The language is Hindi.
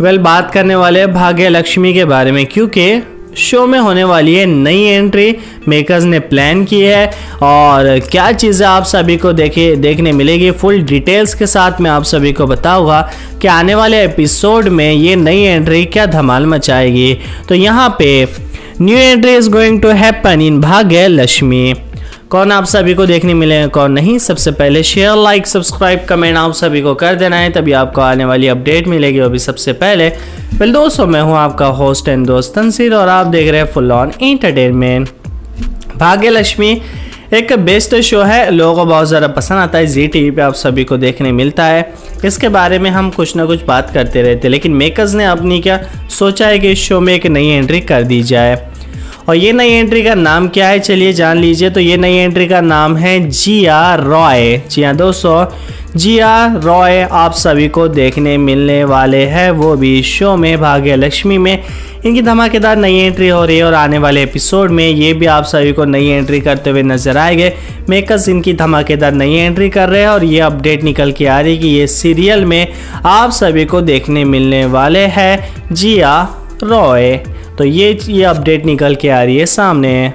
वेल well, बात करने वाले हैं भाग्य लक्ष्मी के बारे में क्योंकि शो में होने वाली है नई एंट्री मेकर्स ने प्लान की है और क्या चीज़ें आप सभी को देखे देखने मिलेगी फुल डिटेल्स के साथ मैं आप सभी को बताऊँगा कि आने वाले एपिसोड में ये नई एंट्री क्या धमाल मचाएगी। तो यहाँ पे new entry is going to happen in Bhagya Lakshmi. कौन आप सभी को देखने मिले हैं, कौन नहीं? सबसे पहले शेयर लाइक सब्सक्राइब कमेंट आप सभी को कर देना है, तभी आपको आने वाली अपडेट मिलेगी। वो भी सबसे पहले वेल दोस्तों, मैं हूँ आपका होस्ट एंड दोस्त तनसीर, और आप देख रहे हैं फुल ऑन एंटरटेनमेंट भाग्य लक्ष्मी एक बेस्ट शो है, लोगों को बहुत ज़्यादा पसंद आता है जी टी पे आप सभी को देखने मिलता है। इसके बारे में हम कुछ ना कुछ बात करते रहते लेकिन मेकर्स ने अपनी क्या सोचा है कि इस शो में एक नई एंट्री कर दी जाए। और ये नई एंट्री का नाम क्या है? चलिए जान लीजिए तो ये नई एंट्री का नाम है जिया रॉय। जी हाँ दोस्तों, जिया रॉय आप सभी को देखने मिलने वाले हैं। वो भी शो में भाग्य लक्ष्मी में। इनकी धमाकेदार नई एंट्री हो रही है और आने वाले एपिसोड में ये भी आप सभी को नई एंट्री करते हुए नज़र आएँगे। मेकर्स इनकी धमाकेदार नई एंट्री कर रहे हैं और ये अपडेट निकल के आ रही है कि ये सीरियल में आप सभी को देखने मिलने वाले हैं। जिया रॉय। तो ये ये अपडेट निकल के आ रही है सामने।